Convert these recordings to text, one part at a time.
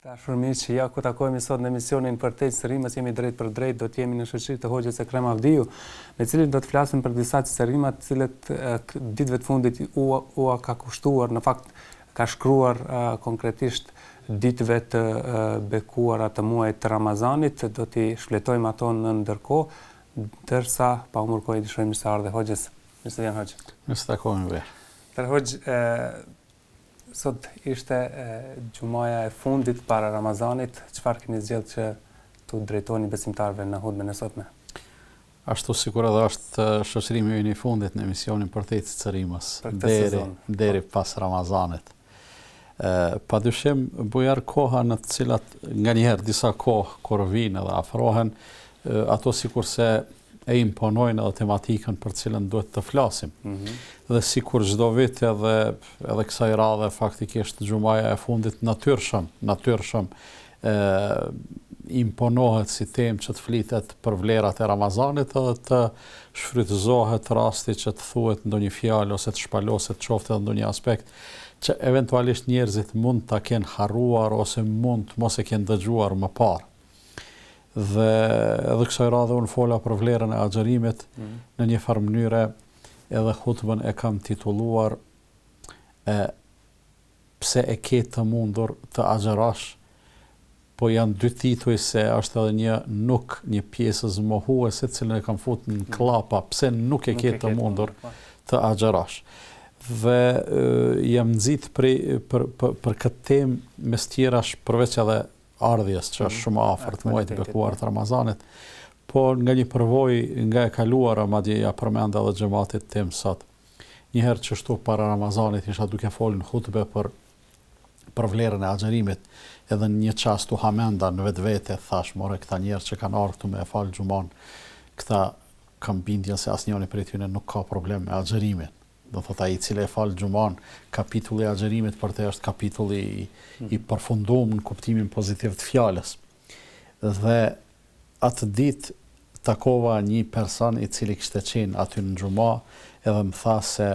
Të dashur miq, ja ku takohemi sot në emisionin Përtej Cicërimës jemi drejtpërdrejt do të jemi në shoqëri të Hoxhës Ekrem Avdiu, me të cilin do të flasim për disa cicërima të cilat ditëve të fundit ua ka kushtuar, në fakt ka shkruar konkretisht ditëve të bekuara të muajit të Ramazanit, do t'i shfletojmë ato në ndërkohë, ndërsa pa humbur kohë i dëshirojmë mirëseardhje Hoxhës. Mirë se vjen Hoxhë. Mirë se takohemi be. Atëherë Hoxhë, Sot ishte xhumaja e fundit para Ramazanit, çfarë keni zgjedhë që t'u drejtoni besimtarëve në hutben e sotme? Ashtu sikur edhe është shoqërimi ynë i fundit në emisionin Përtej Cicërimës deri deri pas Ramazanit. Padyshim Bujar koha në të cilat nganjëherë disa kohë kur vijnë dhe afrohen ato sikurse e imponojnë edhe tematikën për të cilën duhet të flasim. Mhm. Dhe sikur çdo vit edhe, edhe kësaj radhe, faktikisht xhumaja e fundit natyrshëm, natyrshëm e, imponohet si temë që të flitet për vlerat e Ramazanit edhe të shfrytëzohet rasti që të thuhet ndonjë fjalë ose të shpaloset qoftë edhe ndonjë aspekt që eventualisht njerëzit mund ta kenë harruar ose mund të mos e kenë dëgjuar më parë. Dhe edhe kësaj radhe unë fola për vlerën e agjërimit në një farë mënyre edhe hutben e kam titulluar e, pse e ke të mundur të agjërosh, po janë dy tituj se është edhe një nuk, një pjesëz mohuese, të cilën e kam fut në klapa, pse nuk e ke të mundur po. të agjërosh. Dhe e, jam nxit për, për, për, për këtë temë, mes tjerash, përveç edhe ardhjes që është shumë afër të muajit të bekuar të Ramazanit, por nga një përvojë nga e kaluara, madje ia përmenda edhe xhamatit tim sot. Një herë qështu para Ramazanit isha duke folur në hutbe për për vlerën e agjërimit, edhe në një çast u hamenda në vetvete, thash, more këta njerëz që kanë ardhur këtu me e fal xhuman, këta kam bindjen se asnjëri prej tyre nuk ka problem me agjërimin. Do thotë ai i cili e fal xhumanë, kapitulli i agjërimit për te është kapitulli i përfunduem në kuptimin pozitiv të fjalës. Dhe atë ditë takova nji person i cili kishte qenë aty në xhuma edhe më tha se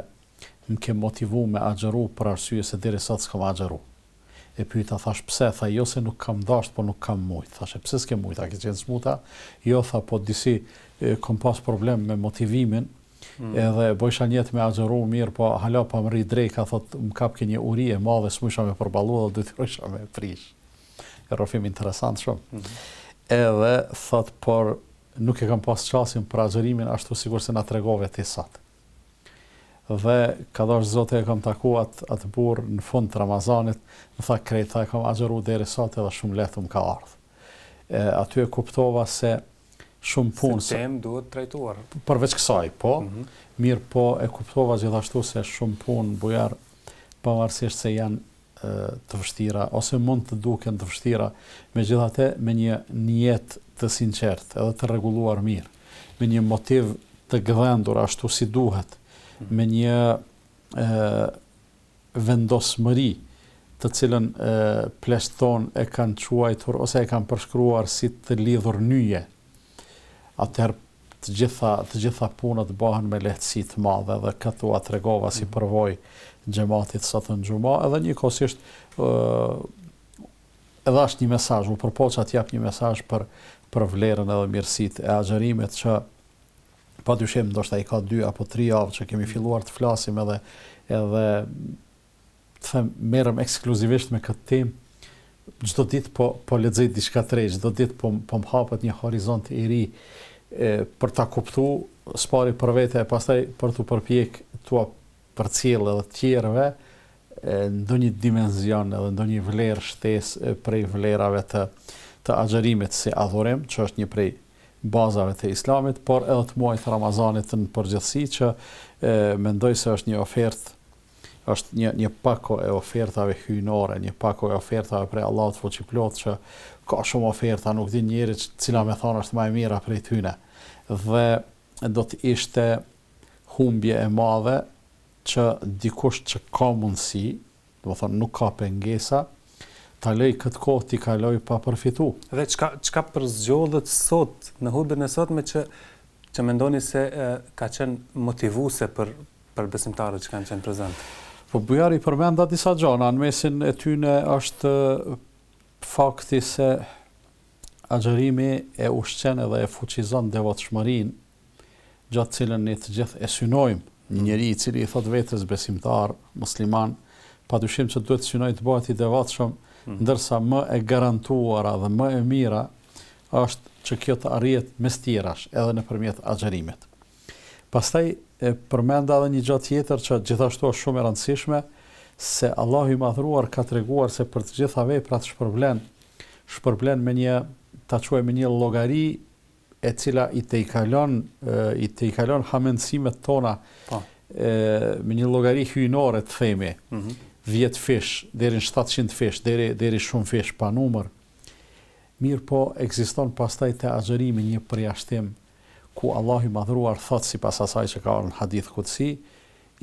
më ke motivu me agjëru për arsye se deri sot s'kam agjëru. E pyeta thash pse, tha jo se nuk kam dashtë po nuk kam mujtë. Thash e pse s'ke mujtë, a ke qenë smut a? Jo tha po disi kom pas problem me motivimin, Edhe bojsha nijet me agjëru mirëpo hala pa mri dreka thotë m'kapke një uri e madhe s'mujsha me përballu dhe detyrojsha me e prish rrëfim interesant shumë edhe thotë por nuk e kam pas qasjen për agjërimin ashtu sikurse na tregove ti sot dhe ka dash zoti e kam taku at at burrë në fund të ramazanit më tha krejt tha e kam agjëru deri sot edhe shumë lehtë më ka ardh e aty e kuptova se Shumë punë. Si temë duhet trajtuar. Përveç kësaj, po. Mirëpo e kuptova gjithashtu se shumë punë, Bujar, pavarësisht se janë të vështira, ose mund të duken të vështira, megjithatë me një nijet të sinqertë edhe të rregulluar mirë, me një motiv të gdhendur ashtu si duhet, me një vendosmëri të cilën pleqtë tonë e kanë quajtur ose e kanë përshkruar si të lidhur nyje, atëherë të gjitha të gjitha punët bëhen me lehtësi të madhe dhe këtë ua tregova si përvojë xhematit sot në xhuma edhe njëkohësisht ë edhe është një mesazh, u përpoqa të jap një mesazh për për vlerën edhe mirësitë e agjërimit që padyshim ndoshta i ka dy apo tri javë që kemi filluar të flasim edhe edhe të them merrem ekskluzivisht me këtë temë. Çdo ditë po po lexoj diçka të re, çdo ditë po po më hapet një horizont i ri e, për ta kuptuar së pari për vete e pastaj për të përpjek t'ua përcjell edhe të tjerëve ndonjë dimension edhe ndonjë vlerë shtesë prej vlerave të të agjërimit si adhurim, që është një prej bazave të Islamit, por edhe të muajit të Ramazanit në përgjithësi që mendoj se është një ofertë është një një pako e ofertave hyjnore, një pako e ofertave prej Allahut fuqiplotë që ka shumë oferta, nuk din njëri cila me thonë është ma e mira prej tyne. Dhe do të ishte humbje e madhe që dikush që ka mundësi, Domethënë nuk ka pengesa ta lejë këtë kohë t'i kalojë pa përfitu. Dhe çka çka përzgjodhët sot në hutben e sotme që që mendoni se ka qenë motivuese për për besimtarët që kanë qenë prezent? Po Bujar, i përmenda disa gjëra, në mesin e tyre është fakti se agjërimi e ushqen edhe e fuqizon devotshmërinë gjë të cilën ne të gjithë e synojmë, një njeri i cili i thotë vetes besimtar, musliman, padyshim që duhet të synojë të bëhet i devotshëm, ndërsa më e garantuara dhe më e mira është që kjo të arrihet mes tjerash, edhe nëpërmjet agjërimit. Pastaj përmenda edhe një gjë tjetër që gjithashtu është shumë e rëndësishme, se Allahu i Madhëruar ka treguar se për të gjitha veprat shpërblen, shpërblen me një ta quajmë një llogari e cila i tejkalon i tejkalon hamendësimet tona po. me një llogari hyjnore të themi, mm -hmm. 10 fish, deri në 700 fish, deri, deri shumë fish pa numër, mirëpo ekziston pastaj të agjërimi një përjashtim, ku Allah i madhëruar thotë sipas asaj që ka ardhë në hadith kudsi,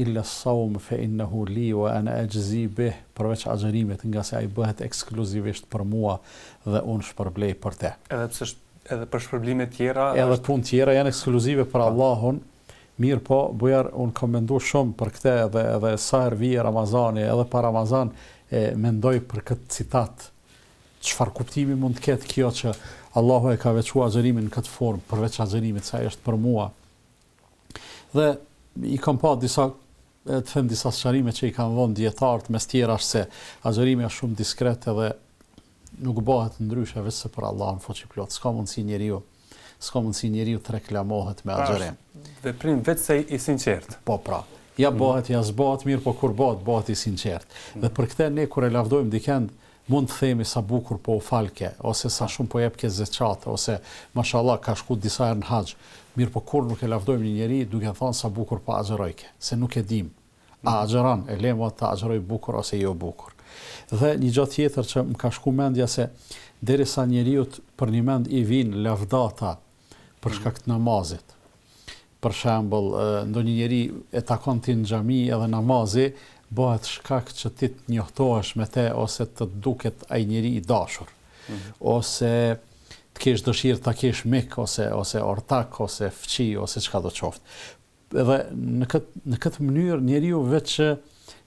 Illa sawm fe innehu li we ene exhzi bih, përveç agjërimit, ngase ai bëhet ekskluzivisht për mua dhe unë shpërblej për te. Edhe pse edhe për shpërblime tjera është. Edhe punë tjera janë ekskluzive për Allahun, mirëpo Bujar unë kam mendu shumë për këtë dhe edhe sa herë vjen Ramazani edhe pa Ramazan e mendoj për këtë citat, çfarë kuptimi mund të ketë kjo që Allahu e ka veçu agjërimin në këtë formë, përveç agjërimit se ai është për mua, Dhe i kam pa disa të them disa sqarime që i kanë dhënë dijetarët mes tjerash se agjërimi është shumë diskret edhe nuk bëhet ndryshe veçse për Allahun fuqiplot. S'ka mundësi njeriu s'ka mundësi njeriu të reklamohet me pra, agjërim. Pra, veprim veçse i sinqertë. Po pra. Ja bëhet, ja s'bëhet mirëpo kur bëhet, bëhet i sinqertë. Dhe për këtë ne kur e lavdojmë dikend, Mund të themi sa bukur po u falke, ose sa shumë po jepke zekat, ose Mashallah ka shku disa herë në haxh, mirëpo kurrë nuk e lavdojmë një njeri duke thënë sa bukur po agjërojke, se nuk e dimë a agjëron, e lëre më të agjërojë bukur ose jo bukur. Dhe një gjë tjetër që më ka shku mendja se derisa njeriut përnjëmend i vijnë lavdata për shkak të namazit, Për shembull, ndonjë njeri e takon ti në xhami edhe namazi bëhet shkak që ti të njoftohesh me te ose të të duket ai njeri i dashur, ose të kesh dëshirë ta kesh mik ose ose ortak ose fqinj ose çkado qoftë. Dhe në këtë në këtë mënyrë njeriu veçse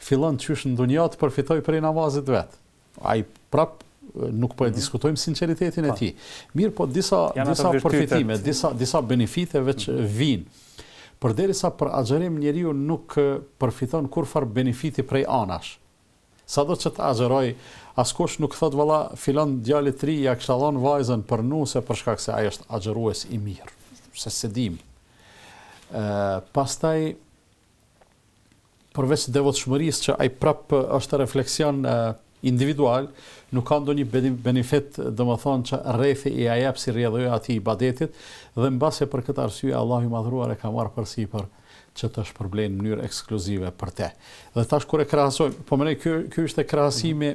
fillon qysh në dunja të përfitojë prej namazit të vet. Ai prap nuk po e diskutojmë sinqeritetin e tij. Mirëpo disa disa përfitime, disa disa benefite veç vijnë. Përderisa për agjërim njeriu nuk përfiton kurrfarë benefiti prej anash. Sado që të agjërojë, askush nuk thotë valla filan djalit të ri ia kisha dhënë vajzën për nuse për shkak se ai është agjërues i mirë. Se s'e dimë. Pastaj Përveç devotshmërisë që ai prapë është refleksion individual, nuk ka ndonjë benefit, domethënë që rrethi ia jep si rrjedhojë e atij ibadetit, dhe mbase për këtë arsye Allahu i Madhëruar e ka marrë përsipër që të shpërblejë në mënyrë ekskluzive për te. Dhe tash kur e krahasojmë, po mendoj ky ky ishte krahasimi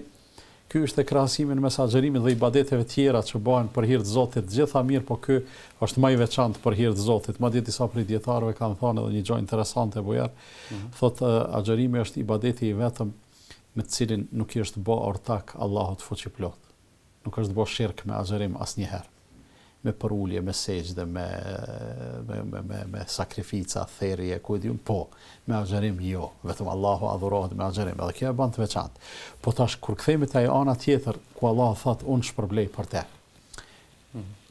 Ky ishte krahasimi në mes agjërimit dhe ibadeteve tjera që bëhen për hir të Zotit, të gjitha mirëpo ky është më i veçantë për hir të Zotit. Madje disa prej dijetarëve kanë thënë edhe një gjë interesante Bujar, thotë agjërimi është ibadeti i vetëm me të cilin nuk i është bë ortak Allahut Fuqiplotë. Nuk është bë shirk me agjërim asnjëherë. me përulje, me sexhde, me me me me sakrifica, therje, ku e di unë, po, me agjërim jo, vetëm Allahu adhurohet me agjërim, edhe kjo e bën të veçantë. Po tash kur kthehemi te ajo ana tjetër ku Allahu thotë unë shpërblej për te.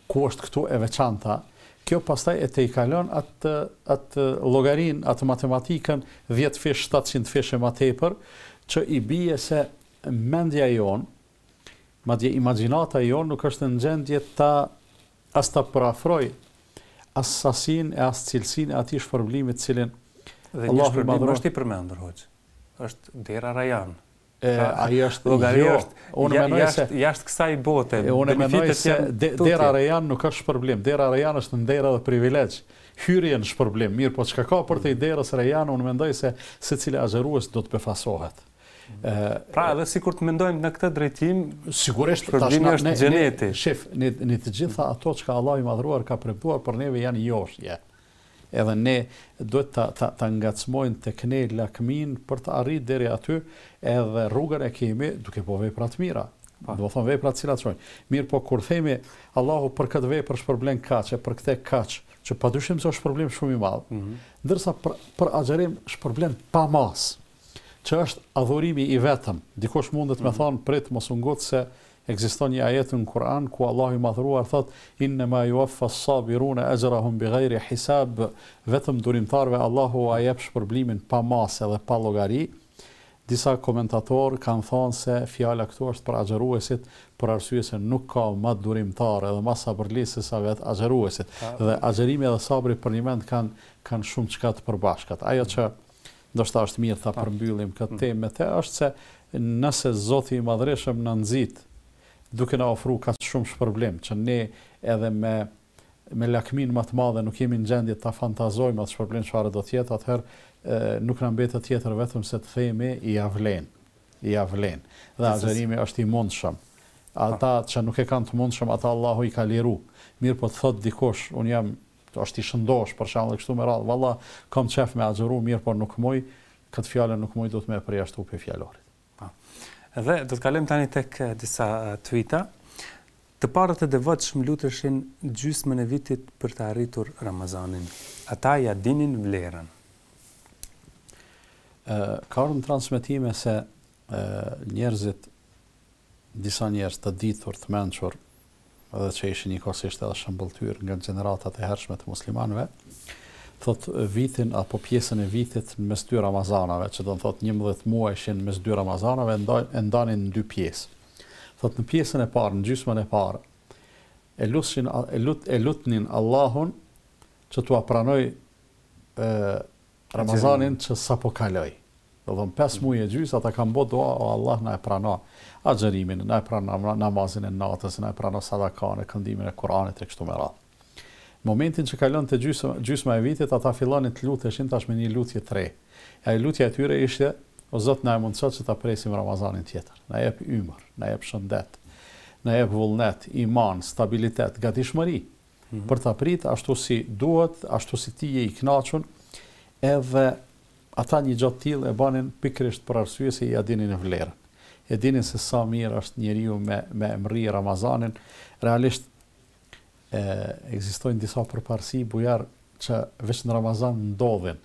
Ku është këtu e veçanta? Kjo pastaj e tejkalon atë atë llogarin, atë matematikën 10 fish, 700 fish e më tepër, që i bie se mendja jonë Madje imagjinata jonë nuk është në gjendje ta as ta përafrojë as sasinë e as cilësinë e atij shpërblimi të cilin Dhe një shpërblim është i përmendur, hoxhë. Është dera Rajan. Pra, ai është llogaria jo, është unë mendoj se jashtë jashtë kësaj bote. Unë mendoj se dera Rajan nuk është shpërblim. Dera Rajan është nder dhe privilegj. Hyrje në shpërblim, mirë, po çka ka përtej derës Rajan, unë mendoj se secili agjërues do të befasohet. Pra edhe si kur të mendojmë në këtë drejtim, sigurisht tashmë është xheneti. Shif, në të gjitha ato që Allahu i Madhëruar ka premtuar për neve janë joshje. Edhe ne duhet të, të, të ngacmojnë lakminë për të arrit deri aty edhe rrugën e kemi duke po vepra të mira. Po. Do thon vepra të cilat çojnë. Mirëpo kur themi Allahu për këtë vepër shpërblen kaq e për këtë kaq, që padyshim se është shpërblim shumë i madh. Mm -hmm. Ndërsa për, për agjërim shpërblen pa mas. Që është adhurimi i vetëm. Dikush mundet me thonë, prit mos u ngut se ekziston një ajet në Kur'an ku Allahu i Madhëruar thotë, Innema yuwaffa as-sabiruna ajrahum bighayri hisab, Vetëm durimtarëve Allahu ua jep shpërblimin pa masë dhe pa llogari. Disa komentatorë kanë thonë se fjala këtu është për agjëruesit për arsye se nuk ka ma durimtar edhe ma sabërli se sa vetë agjëruesit. Dhe agjërimi edhe sabri përnjëmend kanë kanë shumëçka të përbashkët. Ajo që Ndoshta është mirë ta përmbyllim këtë temë me të, është se nëse Zoti i Madhëreshëm na nxit duke na ofru kaq shumë shpërblim, që ne edhe me me lakminë më të madhe nuk jemi në gjendje ta fantazojmë atë shpërblim çfarë do të jetë, atëherë nuk na mbetet tjetër vetëm se të themi ia vlen. Ia vlen. Dhe agjërimi është i mundshëm. Ata që nuk e kanë të mundshëm, ata Allahu i ka liru. Mirëpo të thotë dikush, unë jam është i shëndosh për shembull e kështu me radhë vallah kam qef me agjëru mirëpo nuk muj këtë fjalën nuk muj duhet me e përjashtu prej fjalorit. Po. Dhe do të kalojmë tani tek disa tweeta. Të parët e devotshëm luteshin gjysmën e vitit për ta arritur Ramazanin. Ata ja dinin vlerën. Ë kanë ardhur transmetime se ë njerëzit disa njerëz të ditur, të mençur, dhe që ishin njëkohësisht edhe shëmbëlltyrë nga gjeneratat e hershme të muslimanëve, thotë vitin apo pjesën e vitit mes dy Ramazanave, që do të thotë 11 muajshin mes dy Ramazanave e ndanin në dy pjesë. Thotë në pjesën e parë, në gjysmën e parë, e lushin e lut e lutnin Allahun që t'ua pranoj Ramazanin që sapo kaloi. Domethënë pesë muaj e gjysë ata kanë bë dua o Allah na e prano agjërimin, na e prano namazin e natës, na e prano sadakanë, këndimin e Kur'anit e kështu me radhë. Momentin që kalonte gjysëm gjysma e vitit ata fillonin të luteshin tash me një lutje të re. E ajo lutja e tyre ishte o Zot na e mundëso që ta presim Ramazanin tjetër. Na jep ymër, na jep shëndet, na jep vullnet, iman, stabilitet, gatishmëri. për ta prit ashtu si duhet, ashtu si ti je i kënaqur, edhe ata një gja të tillë e banin pikërisht për arsye se ia dinin vlerën. E dinin se sa mirë është njeriu me e mrri Ramazanin. Realisht e ekzistojnë disa përparësi bujar që veç në Ramazan ndodhin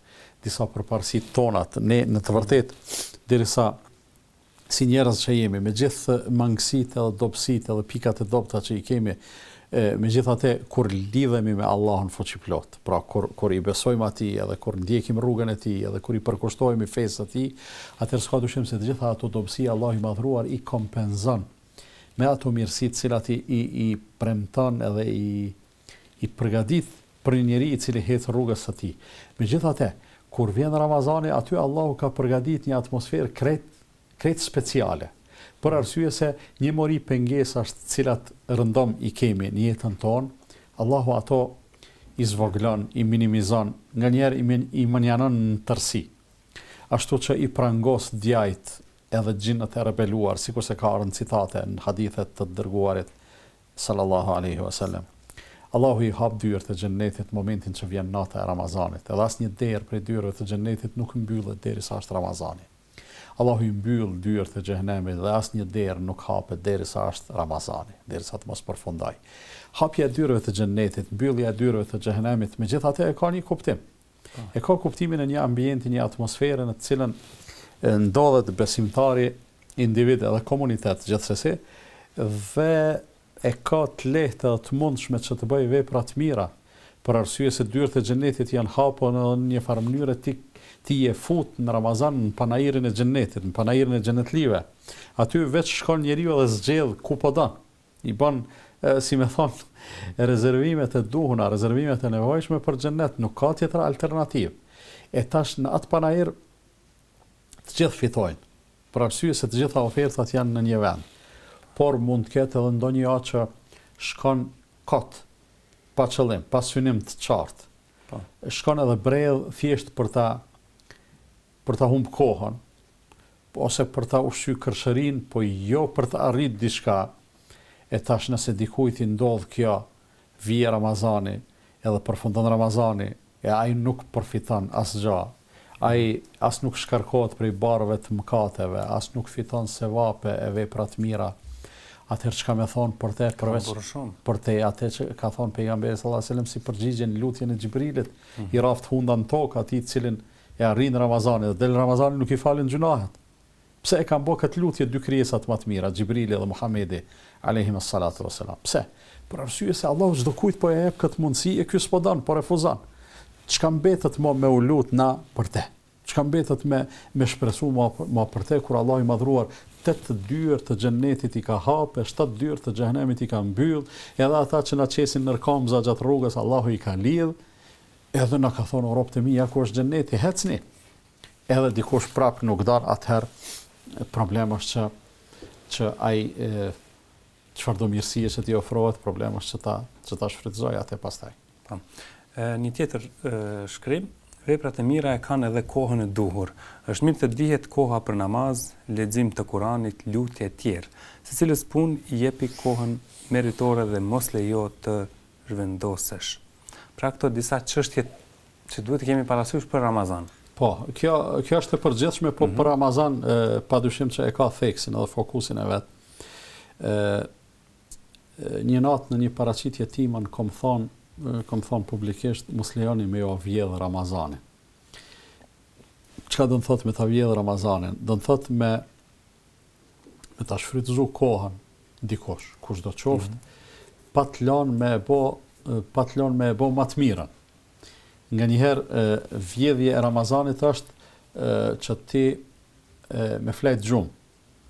disa përparësi tonat. Ne në të vërtetë derisa si njerëz që jemi, me gjithë mangësitë edhe dobësitë edhe pikat e dobëta që i kemi, megjithate kur lidhemi me Allahun fuqiplotë, pra kur kur i besojmë Atij edhe kur ndjekim rrugën e Tij edhe kur i përkushtohemi fesë së Tij, atëherë s'ka dyshim se të gjitha ato dobësi Allahu i Madhëruar i kompenzon me ato mirësi të cilat i i premton edhe i i përgadit për një njeri i cili hec rrugës së tij. Megjithate, kur vjen Ramazani aty Allahu ka përgadit një atmosferë krejt krejt speciale, për arsye se një mori pengesash të cilat rëndom i kemi në jetën tonë, Allahu ato i zvogëlon, i minimizon, nganjëherë i i mënjanon në tërësi. Ashtu që i prangos djajtë edhe xhinët e rebeluar, sikurse ka ardh në citate në hadithet e të Dërguarit, Sallallahu alejhi ue selem. Allahu i hap dyert e Xhennetit momentin që vjen nata e Ramazanit, edhe asnjë derë prej dyerve të Xhennetit nuk mbyllet derisa është Ramazani. Allahu i mbyll dyert e Xhehenemit dhe asnjë derë nuk hapet derisa është Ramazani, derisa të mos përfundojë. Hapja e dyerve të Xhennetit, mbyllja e dyerve të Xhehenemit, megjithatë e ka një kuptim. E ka kuptimin e një ambienti, një atmosfere në të cilën ndodhet besimtari individ edhe komunitet gjithsesi dhe e ka të lehtë edhe të mundshme që të bëjë vepra të mira, për arsye se dyert e xhennetit janë hapur edhe në një farë mënyre ti je fut në Ramazan në panairin e xhennetit, në panairin e xhenetlijve. Aty veç shkon njeriu dhe zgjedh ku po don. I bon, si me thonë, rezervimet e duhuna, rezervimet e nevojshme për xhennet, nuk ka tjetër alternativë. E tash në atë panair të gjithë fitojnë, për arsye se të gjitha ofertat janë në një vend. Por mund të ketë edhe ndonjë që shkon kot, pa qëllim, pa synim të qartë. Po. Shkon edhe bredh thjesht për ta për ta humbë kohën, ose për ta ushqy kërshërinë, po jo për të arritë diçka, e tash nëse dikujt i ndodh kjo, vije Ramazani, edhe përfundon Ramazani, e ai nuk përfiton asgjë, ai as nuk shkarkohet prej barrëve të mëkateve, as nuk fiton sevape e vepra të mira, atëherë çka me thonë për te, përveç, për te, ate që ka thonë pejgamberi sallallahu alejhi dhe sellem si përgjigje n'lutjen e Xhibrilit, i raftë hunda në tokë atij të cilin E arrin Ramazani dhe del Ramazani nuk i falen gjynahet. Pse e kanë bo këtë lutje dy krijesat ma të mira, Xhibrili dhe Muhamedi, alejhimus salatu ves selam? Pse? Për arsye se Allahu çdokujt po ja jep këtë mundësi e ky s'po don, po refuzon. Çka mbetet mo me u lut na për te? Çka mbetet me me shpresu mo mo për te kur Allahu i Madhëruar tetë dyert të Xhennetit i ka hap e shtatë dyert të Xhehenemit i ka mbyll, edhe ata që na qesin nërkamza gjatë rrugës Allahu i ka lidh Edhe na ka thonë o robt e mi ja ku është xheneti hecni edhe dikush prap nuk don atëher problem është që që ai çfarë do mirësie që t'i ofrohet problem është që ta që ta shfrytëzojë atë pastaj. Po. Një tjetër shkrim veprat e mira e kanë edhe kohën e duhur. Është mirë të dihet koha për namaz, lexim të Kuranit, lutje etj. Secilës punë jepi kohën meritore dhe mos lejo të zhvendosesh. Pra këto disa çështje që duhet t'i kemi parasysh për Ramazan. Po, kjo kjo është e përgjithshme, po mhm. për Ramazan padyshim që e ka theksin edhe fokusin e vet. ë një natë në një paraqitje timën kom thon kom thon publikisht mos lejoni me ju vjedh Ramazanin. Çka do të thotë me ta vjedh Ramazanin? Do të thotë me me ta shfrytëzu kohën, dikush, kushdo qoftë, pa t'lënë me e bo, pa t'lënë me e bo ma të mirën. Nganjëherë vjedhje e Ramazanit është që ti me flejt gjumë,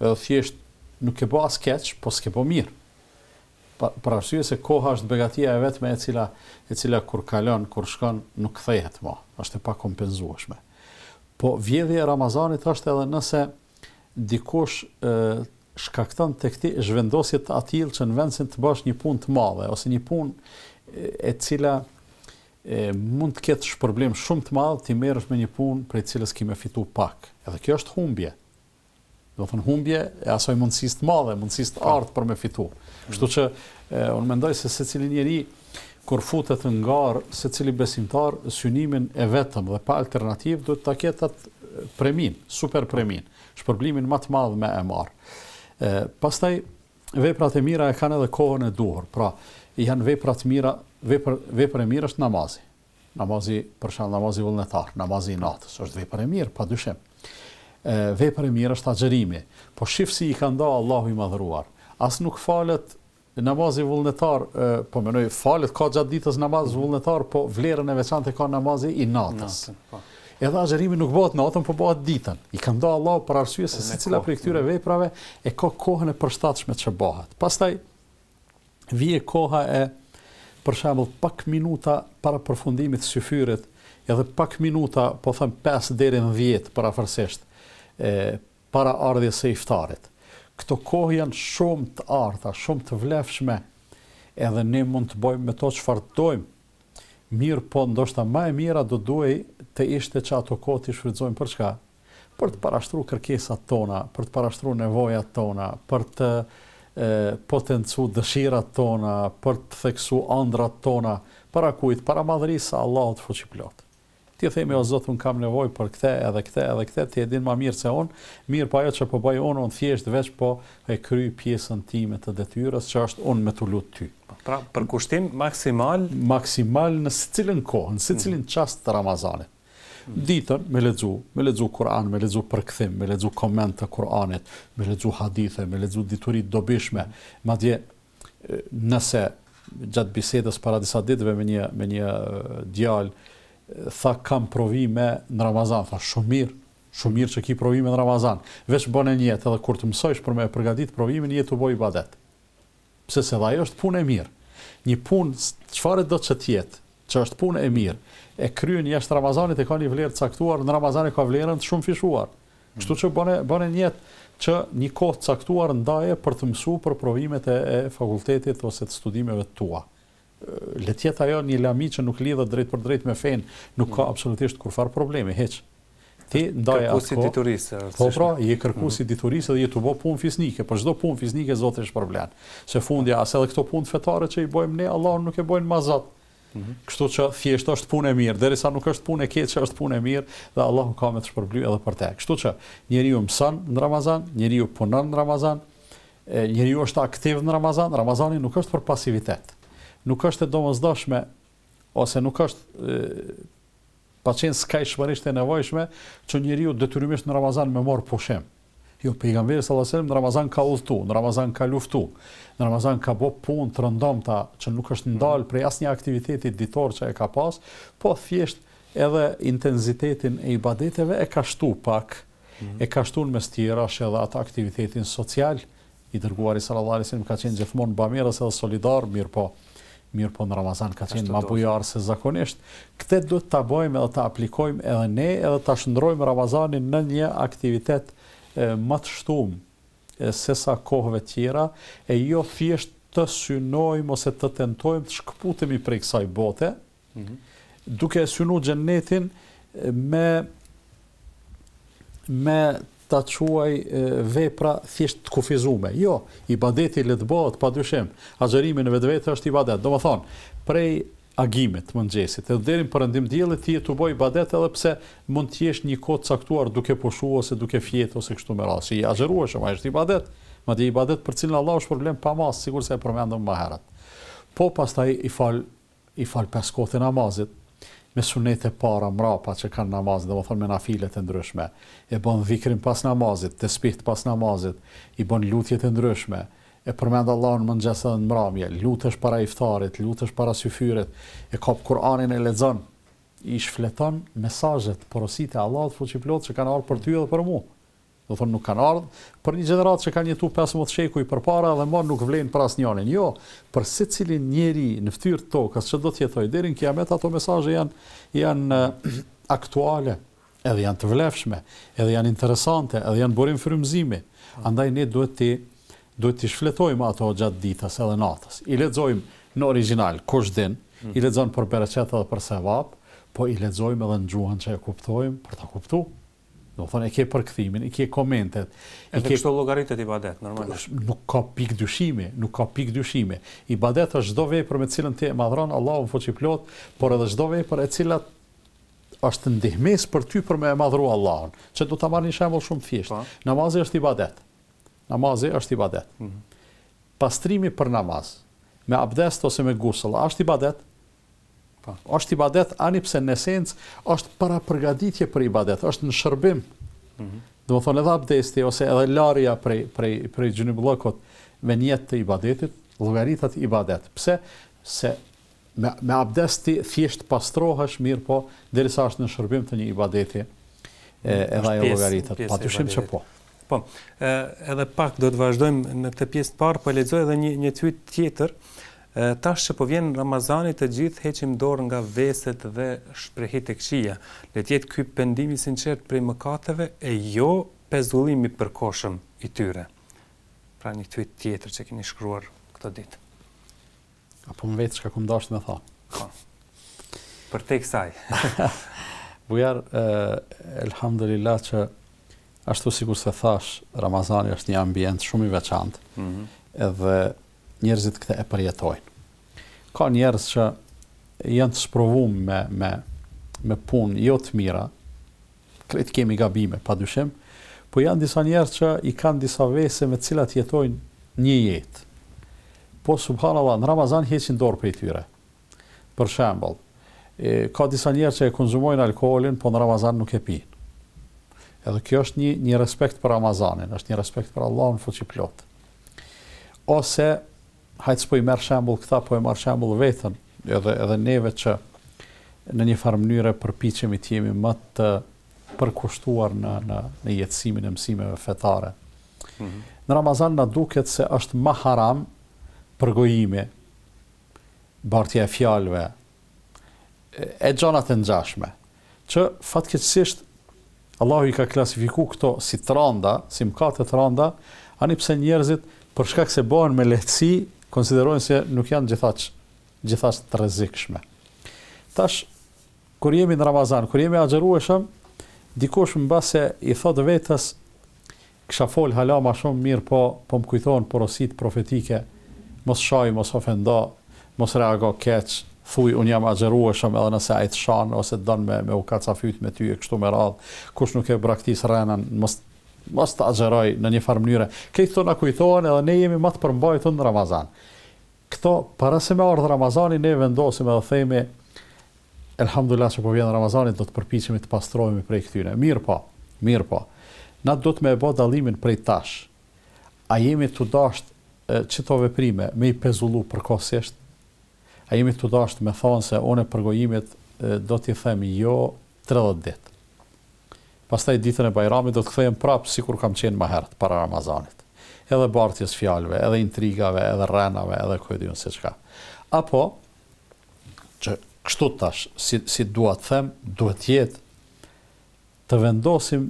edhe thjesht nuk e bo as keq, po s'ke bo mirë. Pa, për arsye se koha është begatia e vetme e cila, e cila kur kalon, kur shkon, nuk kthehet ma, është e pakompenzueshme. Po vjedhje e Ramazanit është edhe nëse dikush shkakton tek ti zhvendosje të atillë që në vend se të bësh një punë të madhe ose një punë e cila e, mund të ketë shpërblim shumë të madh, ti merresh me një punë prej cilës kime fitu pak. Edhe kjo është humbje. Domethënë humbje e asaj mundësisë të madhe, mundësisë të artë për me fitu. Kështu që e, unë mendoj se secili njeri Kur futet në garë, secili besimtar synimin e vetëm dhe pa alternativë duhet ta ketë atë premin, super premin, shpërblimin më të madh me e marr. Ë pastaj veprat e mira e kanë edhe kohën e duhur. Pra, janë vepra të mira, vepër vepër e mirë është namazi. Namazi, për shembull, namazi vullnetar, namazi i natës, është vepër e mirë, pa dyshim. Ë vepër e mirë është agjërimi. Po shif si i ka nda Allahu i madhëruar. As nuk falet Namazi vullnetar, po mendoj falet ka gjatë ditës namaz vullnetar, po vlerën e veçantë e ka namazi i natës. Edhe agjërimi nuk bëhet natën, po bëhet ditën. I ka nda Allahu për arsye se secila prej këtyre veprave e ka kohën e përshtatshme që bëhet. Pastaj vije koha e për shembull pak minuta para përfundimit të syfyrit, edhe pak minuta, po them 5 deri në 10 përafërsisht. E para ardhjes së iftarit. Këto kohë janë shumë të arta, shumë të vlefshme, edhe ne mund të bëjmë me to çfarë dojmë, mirëpo ndoshta ma e mira do duhej të ishte që ato kohë t'i shfrytëzojmë për çka? Për të parashtru kërkesat tona, për të parashtru nevojat tona, për të potencu dëshirat tona, për të theksu andrrat tona, para kujt, para madhërisë së Allahut Fuqiplotë. T'i themi o zot unë kam nevojë për kte edhe kte edhe kte ti e din ma mirë se unë, mirëpo ajo që po bëj unë unë thjesht veç po e kryj pjesën time të detyrës që është unë me t'u lut ty. Pra përkushtim maksimal. Maksimal në secilin kohë, në secilin çast të Ramazanit. Ditën me lexu, me lexu Kur'an, me lexu përkthim, me lexu koment të Kur'anit, me lexu hadithe, me lexu dituri të dobishme, madje Nëse gjatë bisedës para disa ditëve me një me një djalë tha kam provime në Ramazan, thashë shumë mirë, shumë mirë që ki provime në Ramazan. Veç bone nijet edhe kur të mësojsh për me e përgatit provimin, je tu bo ibadet. Pse? Se edhe ajo është punë e mirë. Një punë, çfarëdo që të jetë, që është punë e mirë, e kryen jashtë Ramazanit e ka një vlerë të caktuar, në Ramazan e ka vlerën të shumëfishuar. Kështu që bëne bëne nijet që një kohë të caktuar ndaje për të mësu për provimet e e fakultetit ose të studimeve të tua. Le të jetë ajo një lami që nuk lidhet drejtpërdrejt me fenë, nuk ka absolutisht kurrfarë problemi, hiç. Ti ndaje atë kohë. Kërkues i diturisë, e rëndësishme. Po pra, je kërkues i diturisë dhe je tu bë punë fisnike. Po çdo punë fisnike Zoti ta shpërblen. Se fundja, as edhe këto punë fetare që i bëjmë ne, Allahun nuk e bëjnë ma Zot. Kështu që thjesht është punë e mirë. Derisa nuk është punë e keqe, është punë e mirë dhe Allahu ka me të shpërbly edhe për te. Kështu që, njeriu mëson në Ramazan, njeriu punon në Ramazan, njeriu është aktiv në Ramazan, Ramazani nuk është për pasivitet. Nuk është e domosdoshme ose nuk është Pra skajshmërisht e nevojshme që njeriu detyrimisht në Ramazan me marrë pushim. Jo, Pejgamberi sallallahu alejhi ve sellem në Ramazan ka udhëtu, në Ramazan ka luftu, në Ramazan ka bo punë të rëndomta që nuk është ndalë prej asnjë aktiviteti ditor që e ka pas, po thjesht edhe intenzitetin e ibadeteve e ka shtu pak, e ka shtu në mes tjerash edhe atë aktivitetin social, I Dërguari sallallahu alejhi ve sellem ka qenë gjithmonë bamirës edhe solidar, mirëpo, mirëpo në Ramazan ka qenë ma bujar se zakonisht. Këtë duhet ta bëjmë edhe ta aplikojmë edhe ne edhe ta shndrrojmë Ramazanin në një aktivitet ma të shtum sesa kohëve tjera e jo thjesht të synojmë ose të tentojmë të shkëputemi prej kësaj bote, Duke e synu xhennetin me me ta quaj vepra thjesht të kufizume. Jo, ibadeti le të bëhet pa dyshim. Agjërimi në vetvete është ibadet. Domethënë, prej agimit të mëngjesit, edhe deri në perëndim dielli ti je tu bo ibadet edhe pse mund të jesh një kohë të caktuar duke pushu ose duke fjetë ose kështu me radhë. I agjërueshëm, është ibadet. Madje ibadet për të cilin Allahu shpërblen pa masë, sikurse e përmendëm më herët. Po pastaj i fal i fal pesë kohët e namazit, me sunetet para, mrapa, që kanë namazet, domethënë me nafilet e ndryshme, e bën dhikrin pas namazit, tesbihët pas namazit, i bën lutjet e ndryshme, e përmend Allahun në mëngjes edhe në mramje, lutesh para iftarit, lutesh para syfyrit, e kap Kur'anin e lexon, i shfleton mesazhet, porositë e Allahut fuqiplotë që kanë ardhur për ty edhe për mua. Domethënë nuk kanë ardhë për një gjeneratë që kanë jetu pesëmbëdhjetë shekuj përpara dhe më nuk vlen për asnjërin. Jo, për secilin njeri në fytyrë të tokës që do të jetojë deri në Kijamet ato mesazhe janë janë aktuale, edhe janë të vlefshme, edhe janë interesante, edhe janë burim frymëzimi. Andaj ne duhet t'i duhet t'i shfletojmë ato gjatë ditës edhe natës. I lexojmë në origjinal, kush din, i lexon për bereqet edhe për sevap, po i lexojmë edhe në gjuhën që e kuptojmë për ta kuptu. Domethënë e ke përkthimin, i ke komentet, i ke Edhe kështu llogaritet ibadet, normalisht. Nuk ka pikë dyshimi, nuk ka pikë dyshimi. Ibadet është çdo vepër me të cilën ti e madhëron Allahun fuqiplotë, por edhe çdo vepër e cila është ndihmesë për ty për me e madhëru Allahun. Që do ta marr një shembull shumë të thjeshtë. Po. Namazi është ibadet. Namazi është ibadet. Mhm. Pastrimi për namaz, me abdest ose me gusëll, a është ibadet? Po, është ibadet ani pse në esencë është parapërgatitje për ibadet, është në shërbim. Mm -hmm. Do të thonë edhe abdesti ose edhe larja prej prej prej xhunubllëkut me nijet të ibadetit, llogaritet ibadet. Pse? Se me me abdesti thjesht pastrohesh mirë po derisa është në shërbim të një ibadeti e edhe ajo llogaritet. Patyshim që po. Po, edhe pak do të vazhdojmë në këtë pjesë të parë, po e lexoj edhe një një tweet tjetër. Tash që po vjen Ramazani, të gjithë heqim dorë nga veset dhe shprehitë e këqija. Le të jetë ky pendim i sinqertë prej mëkateve e jo pezullim i përkohshëm i tyre. Pra një tweet tjetër që keni shkruar këto ditë. Apo unë vetë çka kam dashtë me thonë. Po. Për te kësaj. Bujar, elhamdulillah që ashtu sikurse thashë, Ramazani është një ambient shumë i veçantë. Mm -hmm. Edhe njerëzit këtë e përjetojnë. Ka njerëz që janë të sprovuar me me me punë jo të mira, Krejt kemi gabime, padyshim, po janë disa njerëz që i kanë disa vese me të cilat jetojnë një jetë. Po subhanallah, në Ramazan heqin dorë prej tyre. Për shembull, ka disa njerëz që e konsumojnë alkoolin, po në Ramazan nuk e pinë. Edhe kjo është një një respekt për Ramazanin, është një respekt për Allahun fuqiplot. Ose Hajt s'po i marr shembull këta po e marr shembull veten edhe edhe neve që në një farë mënyre përpiqemi të jemi më të përkushtuar në në në jetësimin e mësimeve fetare. Mm -hmm. Në Ramazan na duket se është ma haram përgojimi, bartja e fjalëve, e gjana të ngjashme, që fatkeqësisht Allahu i ka klasifiku këto si të randa, si mëkate të randa, ani pse njerëzit për shkak se bohen me lehtësi, konsiderojnë se nuk janë gjithaq gjithaq të rrezikshme. Tash kur jemi në Ramazan, kur jemi agjërueshëm, dikush mbase i thotë vetes Kisha fol hala ma shumë mirëpo po më kujtohen porositë profetike, mos shaj mos ofendo, mos reago keq, thuj unë jam agjërueshëm edhe nëse ai të shan ose don me me u kacafyt me ty e kështu me radhë, kush nuk e braktis rrenën mos mos të agjërojë në një farë mënyre, krejt këto na kujtohen edhe ne jemi ma të përmbajtur në Ramazan. Këto, para se me ardhë Ramazani, ne vendosim edhe themi, Elhamdulillah që po vjen Ramazani, do të përpiqemi të pastrohemi prej këtyre. Mirëpo, mirëpo, na duhet me e bo dallimin prej tash, a jemi tu dashtë qëto veprime me i pezullu përkohësisht? A jemi tu dashtë me thonë se une përgojimit do t'i them jo tridhjetë ditë? Pastaj ditën e Bajramit do të kthehna prapë sikur kam qenë ma herët, para Ramazanit. Edhe bartjes fjalëve, edhe intrigave, edhe rrenave, edhe ku e di unë se çka. Apo, që kështu tash, si, si dua të them, duhet të jetë, të vendosim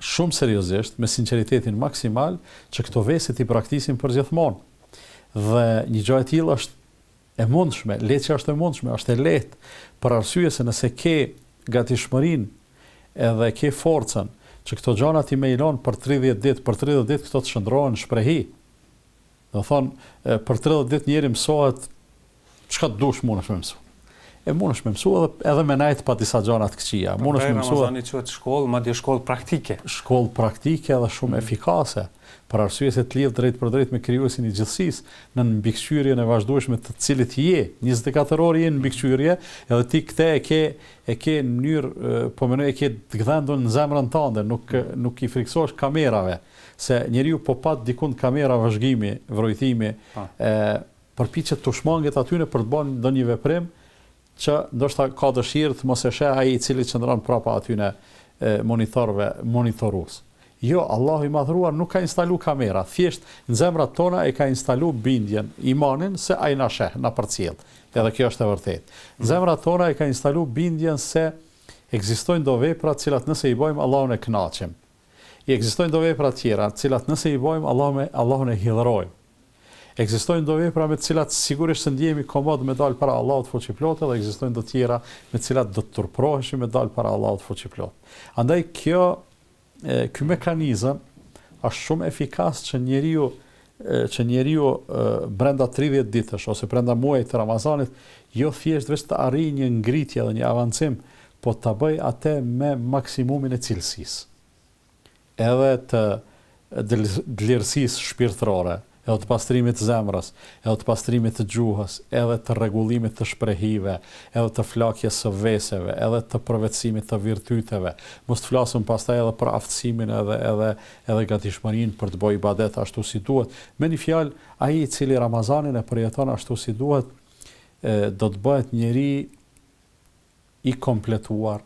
shumë seriozisht, me sinqeritetin maksimal, që këto vese t'i braktisim përgjithmonë. Dhe një gja e tillë është E mundshme, le që është e mundshme, është e lehtë, për arsye se nëse ke gatishmërinë edhe ke forcën që këto gjana ti mënjanon për tridhjetë ditë, për tridhjetë ditë këto t'shndërrohen në shprehi. Domethënë, për tridhjetë ditë njeri mësohet çka të dush mundesh me mësu. E mundesh me mësu edhe, edhe me nejtë pa disa gjana të këqija. Mundesh me mësu. Ramazani quhet shkollë, madje shkollë praktike. Shkollë praktike dhe shumë mm. efikase. Për arsye se të lidh drejtpërdrejt me krijuesin e gjithësisë, nën mbikëqyrjen e vazhdueshme të të cilit je, njëzet e katër orë je në mbikëqyrje, edhe ti këtë e ke e ke në mënyrë, po menoj e ke të gdhendun në zemrën tande, nuk nuk i frikësohesh kamerave, se njeriu po pat dikund kamera vëzhgimi, vrojtimi, e përpiqet t'u shmanget atyne për të ban ndonjë veprim që ndoshta ka dëshirë të mos e sheh ai i cili qëndron prapa atyne monitorëve, monitorues. Jo, Allahu i Madhëruar nuk ka instalu kamera, thjesht n'zemrat tona e ka instalu bindjen, imanin se Ai na sheh, na përcjell. Edhe kjo është e vërtetë. N'zemrat tona e ka instalu bindjen se ekzistojnë do vepra të cilat nëse i bojmë Allahun e kënaqim. E ekzistojnë do vepra tjera, të cilat nëse i bojmë, Allahu me, Allahun e hidhërojmë. Ekzistojnë do vepra me të cilat sigurisht se ndihemi komod me dalë para Allahut Fuqiplotë edhe ekzistojnë do tjera me të cilat do të turproheshim me dalë para Allahut Fuqiplotë. Andaj kjo, ky mekanizëm është shumë efikas që njeriu që njeriu brenda tridhjetë ditësh ose brenda muajit të Ramazanit jo thjesht veç të arrijë një ngritje dhe një avancim, po ta bëjë atë me maksimumin e cilësisë. Edhe të dlirësisë shpirtërore, edhe të pastrimit të zemrës, edhe të pastrimit të gjuhës, edhe të rregullimit të shprehive, edhe të flakjes së veseve, edhe të përvetësimit të virtyteve, mos të flasim pastaj edhe për aftësimin edhe edhe edhe gatishmërinë për të bo ibadet ashtu si duhet. Me një fjalë, ai i cili Ramazanin e përjeton ashtu si duhet, do të bëhet njeri i kompletuar,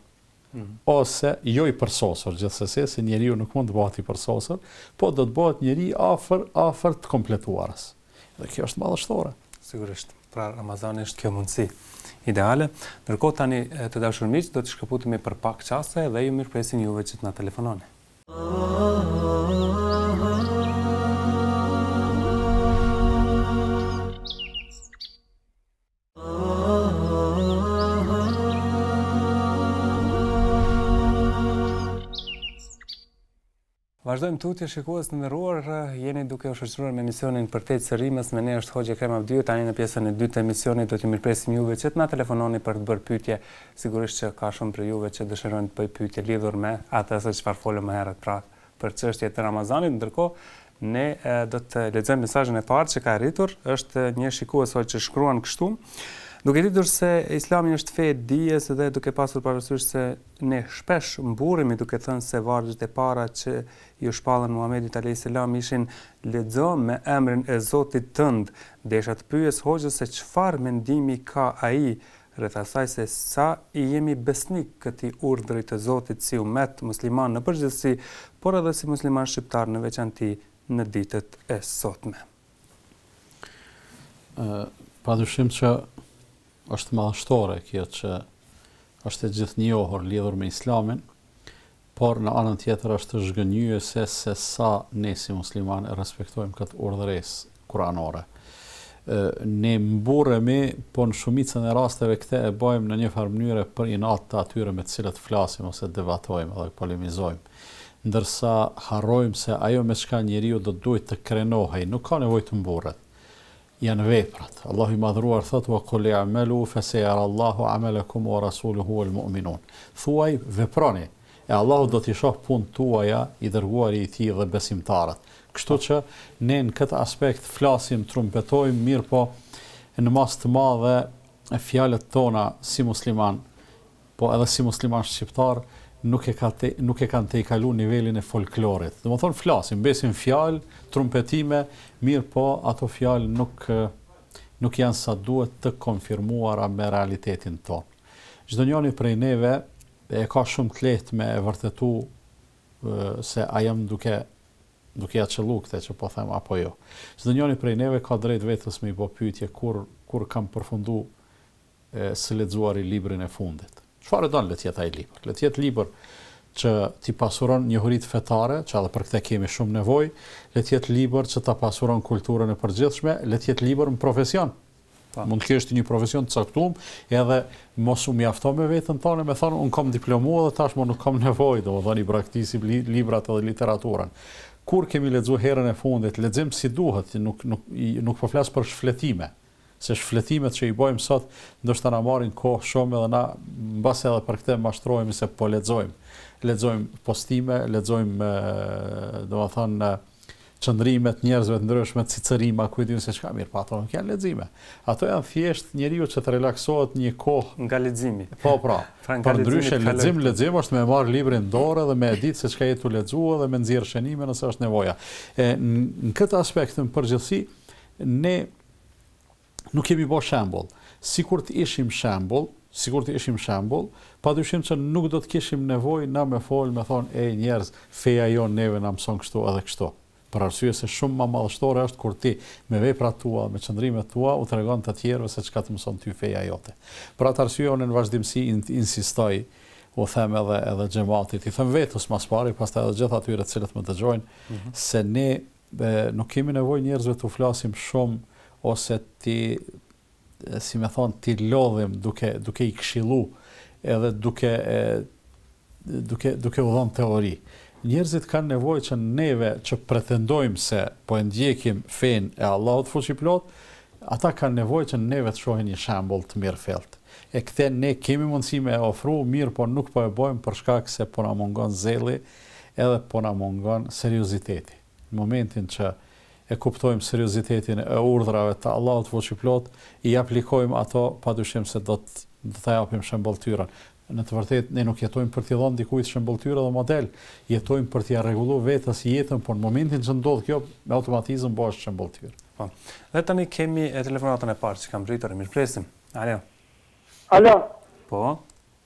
mm. ose jo i përsosur, gjithsesi, se njeriu nuk mund të bëhet i përsosur, po do të bëhet njeri afër, afër të kompletuarës. Dhe kjo është madhështore. Sigurisht, pra Ramazani është kjo mundësi ideale. Ndërkohë tani të dashur miq, do të shkëputemi për pak çaste dhe ju mirëpresim juve që të na telefononi. Vazhdojmë tutje shikues të nderuar, jeni duke u shoqëruar me emisionin Përtej së rëndomtës me ne është hoxhë Ekrem Avdiu tani në pjesën e dytë të emisionit do t'ju mirëpresim juve që të na telefononi për të bërë pyetje Sigurisht që ka shumë prej juve që dëshirojnë të bëjë pyetje lidhur me atë se çfarë folëm më herët, pra për çështje të Ramazanit, ndërkohë ne do të lexojmë mesazhin e parë që ka arritur, është një shikues që shkruan kështu, Duke ditur se Islami është fe e dijes dhe duke pasur parasysh se ne shpesh mburremi duke thënë se vargjet e para që iu shpallën Muhamedit alayhis salam ishin lexo me emrin e Zotit tënd, desha të pyes hoxhën se çfarë mendimi ka ai rreth asaj se sa i jemi besnik këtij urdhri të Zotit si umet musliman në përgjithësi, por edhe si muslimanë shqiptarë në veçanti në ditët e sotme. Padyshim që është madhështore kjo që është e gjithënjohur lidhur me Islamin, Por në anën tjetër është zhgënjyese se sa ne si muslimanë e respektojmë këtë urdhëresë kuranore. Ne mburremi, po në shumicën e rasteve këtë e bajmë në një farë mënyre për inat të atyre me të cilët flasim ose debatojmë dhe polemizojmë, ndërsa harrojmë se ajo me çka njeriu do të duhej të krenohej nuk ka nevojë të mburret. janë veprat. Allahu i Madhëruar thotë, Wa qul i'malu fasayara Allahu 'amalakum wa rasuluhu wal mu'minun. Thuaj, Veproni, e Allahu do t'i shohë punët tuaja, i Dërguari i Tij dhe besimtarët. Kështu që, ne në këtë aspekt flasim, trumpetojmë, mirëpo në masë të madhe fjalët tona si muslimanë Po edhe si musliman shqiptar nuk e ka te, nuk e kanë tejkalu nivelin e folklorit. Do me thonë flasim, presim fjalë, trumpetime, mirëpo ato fjalë nuk nuk janë sa duhet të konfirmuara me realitetin tonë. Çdo njëri prej neve e ka shumë të lehtë me e vërtetu se a jam duke duke ia qëllu këte që po them apo jo. Çdo njëri prej neve ka drejtë vetes me i bo pyetje kur, kur kam përfundu së lexuari librin e fundit. Çfarë don le të jetë ai libër? Le të jetë libër që t'i pasuron njohuritë fetare, që edhe për këtë kemi shumë nevojë, le të jetë libër që ta pasuron kulturën e përgjithshme, le të jetë libër në profesion. Pa. Mund të kesh ti një profesion të caktuar, edhe mos me u mjaftu me veten tonë me thonë un kam diplomu dhe tashmë nuk kam nevojë, domethënë i braktisim li, librat edhe literaturën. Kur kemi lexuar herën e fundit, lexim si duhet, nuk nuk nuk po flas për shfletime. Se shfletimet që i bëjmë sot ndoshta na marrin kohë shumë edhe na, mbase edhe për këtë mashtrohemi se po lexojmë. Lexojmë postime, lexojmë domethënë qëndrime të njerëzve të ndryshme, cicërima, ku di unë se çka mirëpo ato nuk janë lexime. Ato janë thjesht njeriu që të relaksohet një kohë nga leximi. Po pra, pra përndryshe lexim, lexim është me marrë librin në dorë dhe me ditë se çka je tu lexuar dhe me nxjerr shënime nëse është nevoja. E në këtë aspekt në përgjithësi ne nuk kemi bo shembull. Sikur të ishim shembull, sikur të ishim shembull, padyshim që nuk do të kishim nevojë na me folë, me thonë, ej njerëz, feja jonë neve na mëson kështu edhe kështu. Për arsye se shumë më madhështore është kur ti me veprat tua, me qëndrimet tua u tregon të tjerëve se çka të mëson ty feja jote. Për atë arsye unë në vazhdimësi insistoj, u them edhe edhe xhematit, i them vetes ma s'pari, pastaj edhe gjithë atyre të cilët më dëgjojnë, se ne nuk kemi nevojë njerëzve t'u flasim shumë ose t'i, si me thonë, t'i lodhim duke, duke i këshillu edhe duke, duke, duke u dhënë teori. Njerëzit kanë nevojë që neve që pretendojmë se po e ndjekim fenë e Allahut Fuqiplotë, ata kanë nevojë që neve t'na shohin një shembull të mirëfilltë. E këtë ne kemi mundësi me e ofru, mirëpo nuk po e bëjmë për shkak se po na mungon zelli, Edhe po na mungon serioziteti. Në momentin që e kuptojmë seriozitetin e urdhrave të Allahut Fuqiplotë, i aplikojmë ato, padyshim se do do ta japim shëmbëlltyrën. Në të vërtetë, ne nuk jetojmë për t'i dhënë dikujt shëmbëlltyrë dhe model, jetojmë për t'ia rregulluar vetes jetën, por në momentin që ndodh kjo, me automatizëm bëhesh shëmbëlltyrë. Po. Dhe tani kemi telefonatën e parë që ka mbërritur, e mirëpresim. Alo. Alo. Po.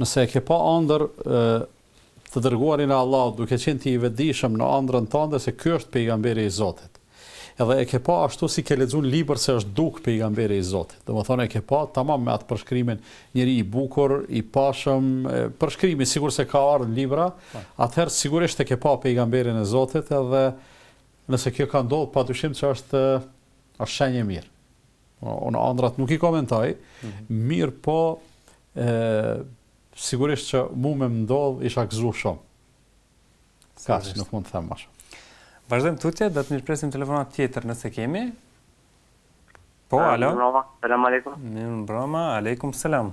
nëse e ke pa andërr të dërguarin e Allahut duke qenë ti i vetëdijshëm në andrrën tande se ky është pejgamberi i Zotit. Edhe e ke pa ashtu si ke lexuar libër se është dukë pejgamberi i Zotit. Domethënë e ke pa tamam me atë përshkrimin, njeri i bukur, i pashëm, përshkrimi sikurse ka ardhur në libra, po. atëherë sigurisht e ke pa pejgamberin e Zotit edhe nëse kjo ka ndodhur padyshim se është Është shenjë e mirë. Unë andrrat nuk i komentoj, mhm. mirëpo sigurisht që mu me m'ndodh isha gëzu shumë. Kaq, nuk mund të them ma shumë. Vazhdojmë tutje, do të mirëpresim telefonatë tjetër nëse kemi. Po, alo. Mirëmbroma, selam alejkum. Mirëmbroma, alejkum selam.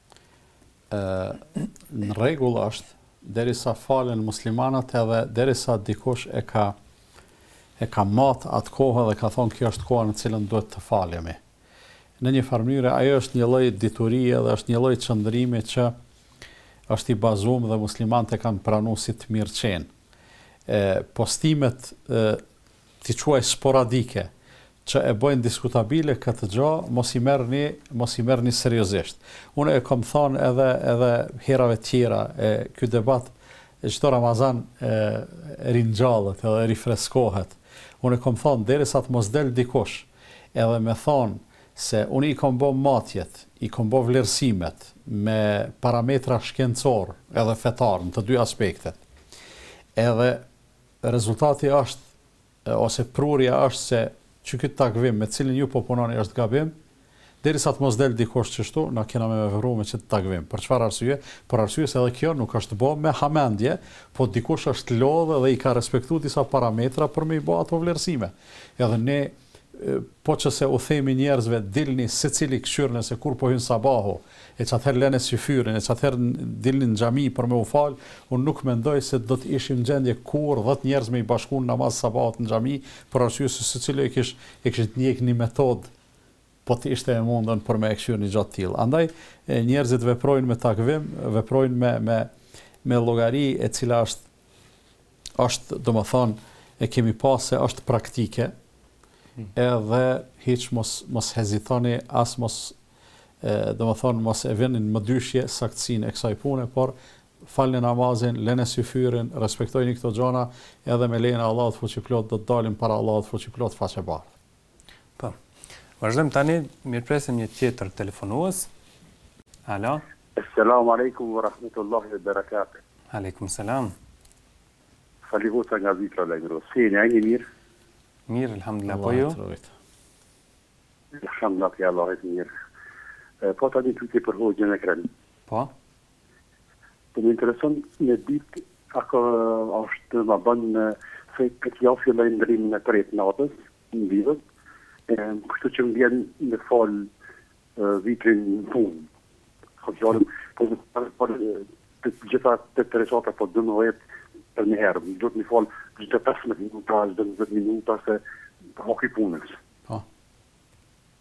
në rregull është derisa falen muslimanët edhe derisa dikush e ka e ka matë atë kohë dhe ka thonë kjo është koha në cilën duhet të falemi. Në një farë mënyre ajo është një lloj diturie dhe është një lloj qëndrimi që është i bazuar dhe muslimanët e kanë pranuar si të mirëqenë. E postimet e, t'i quaj sporadike, që e bëjnë diskutabile këtë gjë, mos i merrni, mos i merrni seriozisht. Unë e kam thënë edhe edhe herave tjera, e ky debat çdo Ramazan ringjallet edhe rifreskohet. Unë kam thënë derisa të mos del dikush edhe me thonë se unë i kam bë matjet, i kam bë vlerësimet me parametra shkencorë edhe fetarë në të dy aspektet. Edhe rezultati është ose prurja është se që ky takvim me cilin ju po punoni është gabim, derisa të mos del dikush kështu, na kena me vepru me qet takvim. Për çfarë arsye? Për arsye se edhe kjo nuk është bë me hamendje, po dikush është lodhë dhe i ka respektu disa parametra për me i bë ato vlerësime. Edhe ne Po qe se u themi njerëzve dilni secili kqyrni se kur po hyn sabahu, e qatëherë lene syfyrin, e qatëherë dilni në xhami për me u fal, unë nuk mendoj se do të ishim në gjendje kurrë dhjetë njerëz me i bashku në namaz të sabahut në xhami, për arsye se secili e kish e kish ndjek një metodë po të ishte e mundën për me e kqyr një gja të tillë. Andaj njerëzit veprojnë me takvim, veprojnë me me me llogari e cila është është domethonë e kemi pa se është praktike hmm. edhe hiç mos, mos hezitoni as mos domethonë mos e veni në dyshim saktësinë e kësaj pune por falni namazin, lene syfyrin, respektojni këto gjona, edhe me lejen e Allahut fuqiplotë, do të dalim para Allahut fuqiplotë, faqebardhë. Po. Vazhdojmë tani, mirëpresim një tjetër telefonues. Alo. Selamu alejkum wa rahmetullahi wa berekatuhu. Alejkum selam. Sali Hoca nga Zvicra lajmërohem. Si jeni, a jeni mirë? Mirë, elhamdulillah, po ju? Elhamdulillah, te Allahit mirë. Po e kam ni pyetje për hoxhën Ekrem. Po. Po më intereson me dit a ka asht të ma ban pyetjen se këtë javë filloj ndrimin e tretë natës, në vitër e kështu që më vjen me fal vitrin në punë po fjalën po për të gjitha të të resata po domethënë për një herë do të më fal gjithë të pesëmbëdhjetë minuta, njëzet minuta se hoki punës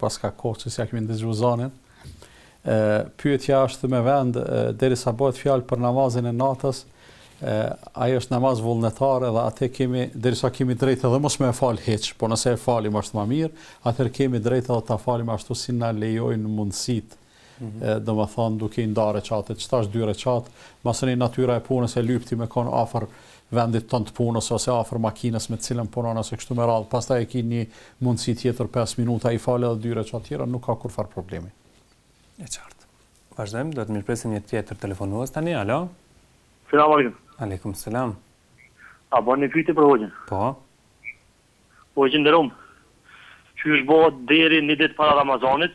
Paska kohë që s'ja kemi ndëgju zanin. Pyetja është me vend, derisa bëhet fjalë për namazin e natës, ai është namaz vullnetar edhe atë kemi, derisa kemi drejtë edhe mos me e falë hiç, po nëse e falim është ma mirë, atëherë kemi drejtë edhe ta falim ashtu si na lejojnë mundësitë. domethënë duke i ndarë reqatet, ç'të thash dy reqatë, masi natyra e punës e lypti me kon afër vendit tënd të punës ose afër makinës me të cilën punon ose kështu me radhë, pastaj e ke një mundësi tjetër pesë minuta i fal edhe dy reqatë tjera, nuk ka kurrfarë problemi. E qartë. Vazhdojmë, do të mirëpresim një tjetër telefonues tani. Alo. Selam alejkum. Alejkum selam. A bën një pyetje për hoxhën? Po. Hoxhë nderuam. Qysh bëhet deri një ditë para Ramazanit?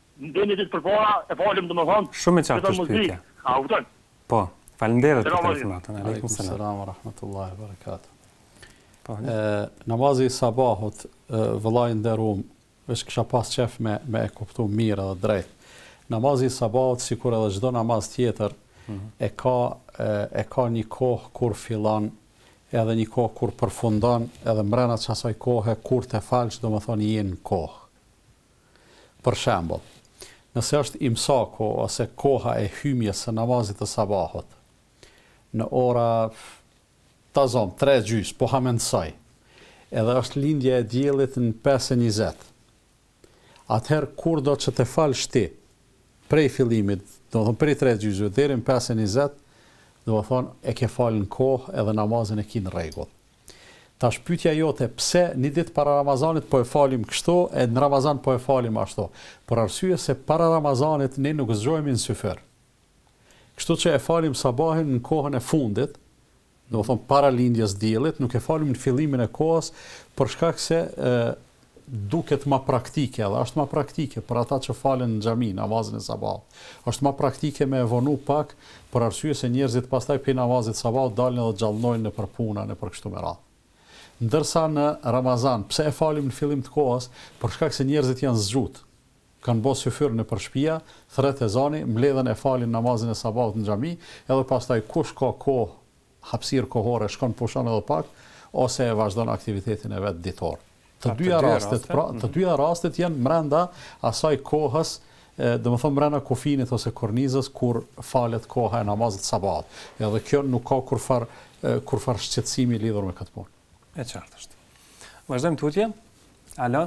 Ndej një ditë përpara e falem domethënë. Shumë e qartë është pyetja. A kupton? Po. Faleminderit për telefonatën. Alejkum selam wa rahmetullahi wa barakatuh. Po. Namazi i sabahut vëlla i nderuam, veç kisha pas qef me me e kuptu mirë edhe drejt. Namazi i sabahut sikur edhe çdo namaz tjetër e ka e ka një kohë kur fillon edhe një kohë kur përfundon edhe mbrenda asaj kohe kur ta falsh domethënë je në kohë. Për shembull, nëse është imsaku ose koha e hymjes së namazit të sabahut në ora ta zomë tre e gjysmë, po hamendësoj, edhe është lindja e diellit në pesë e njëzet, atëherë kurdo që të falsh ti prej fillimit, domethënë prej tre e gjysmë deri në pesë e njëzet, domethënë e ke falë në kohë edhe namazin e ke në rregull. Tash pyetja jote pse një ditë para Ramazanit po e falim kështu e në Ramazan po e falim ashtu. Për arsye se para Ramazanit ne nuk zgjohemi në syfyr. Kështu që e falim sabahin në kohën e fundit, domethënë para lindjes së diellit, nuk e falim në fillimin e kohës për shkak se duket ma praktike dhe është ma praktike për ata që falen në xhami namazin e sabahut. Është ma praktike me e vonu pak për arsye se njerëzit pastaj prej namazit të sabahut dalin edhe gjallnojnë nëpër puna, nëpër kështu me radhë. Ndërsa në Ramazan, pse e falim në fillim të kohës, për shkak se njerëzit janë zgjutë, kanë bo syfyr nëpër shpija, thret ezani, mbledhen e falin namazin e sabahut në xhami, edhe pastaj kush ka kohë hapësirë kohore shkon pushon edhe pak ose e vazhdon aktivitetin e vet ditor. Të dyja rastet, pra, të dyja rastet janë brenda asaj kohës, domethënë brenda kufinit ose kornizës kur falet koha e namazit të sabahut. Edhe kjo nuk ka kurrfarë kurrfarë shqetësimi lidhur me këtë punë. E qartë është. Vazhdojmë tutje. Alo.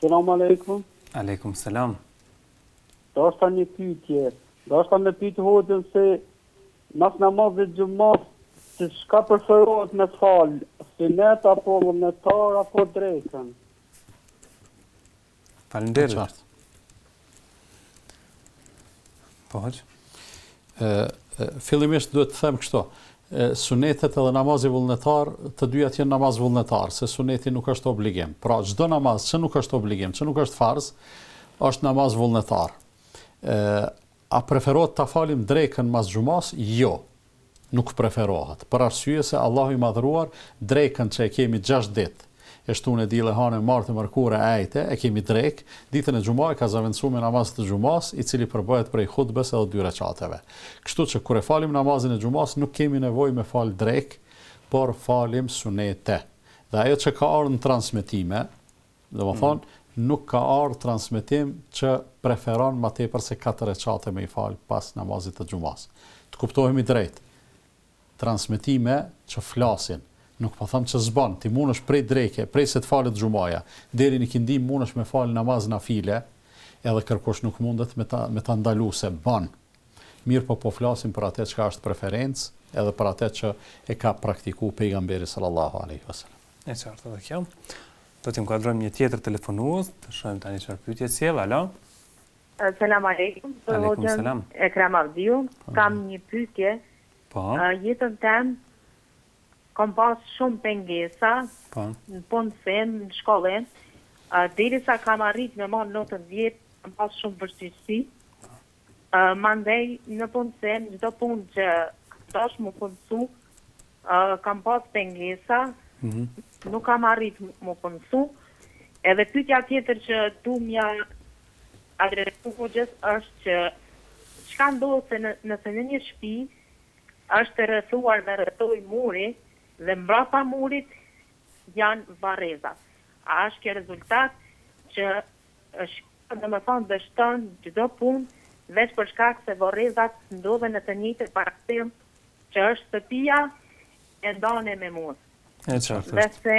Selam alejkum. Alejkum selam. Dashta një pyetje, dashta me pyet hoxhën se mas namazit xhumasë se çka preferohet me fal, sunet apo vullnetar apo drekën. Faleminderit. E qartë. Po hoxhë. Ë fillimisht duhet të them kështu, E sunetet edhe namazi vullnetar, të dyjat janë namaz vullnetar, se suneti nuk është obligim. Pra, çdo namaz që nuk është obligim, që nuk është farz, është namaz vullnetar. E, a preferohet ta falim drekën mas xhumas? Jo. Nuk preferohet. Për arsye se Allahu i madhëruar drekën që e kemi 6 ditë, E shtunë e dile hane martë e mërkure e ejte e kemi drekë, ditën e xhuma e ka zavendësu me namaz të xhumasë i cili përbëhet prej hutbes edhe dy reqateve. Kështu që kur e falim namazin e xhumasë nuk kemi nevojë me falë drekë por falim sunete. Dhe ajo që ka ardhë në transmetime, domethënë nuk ka ardhë transmetim që preferon ma tepër se katër reqate me i falë pas namazit të xhumasë. Të kuptohemi drejtë. transmetime që flasin, nuk po them që s'ban, ti mundesh prej dreke, prej se të falet xhumaja, deri në ikindi mundesh me fal namaz nafile, edhe kërkush nuk mundet me ta me ta ndalu se ban. Mirëpo po flasim për atë çka është preferencë edhe për atë që e ka praktiku Pejgamberi sallallahu alejhi ve selam. E qartë edhe kjo. Do të inkuadrojmë një tjetër telefonues, të shohim tani çfarë pyetje sjell. Alo. Selam alejkum. Aleikum selam. Po. Kam një pyetje. Po. Në jetën tem kam pas shumë pengesa. Po. Në punësim, në shkollim. Deri sa kam arrit me marrë notën dhjetë, kam pas shumë vështirësi. Po. Mandej në punësim, çdo punë që dashtë mu punësu, kam pas pengesa. Nuk kam arrit mu punësu. Edhe pyetja tjetër që du mja adresu hoxhës është që çka ndodh se nëse në një shpi është e rrethuar me rrethojë muri dhe mbrapa murit janë varrezat a është kjo rezultat që shpia domethënë dështon çdo punë veç për shkak se vorrezat ndodhen në të njëjtën parcel që është shtëpia e dane me mur. E qartë është.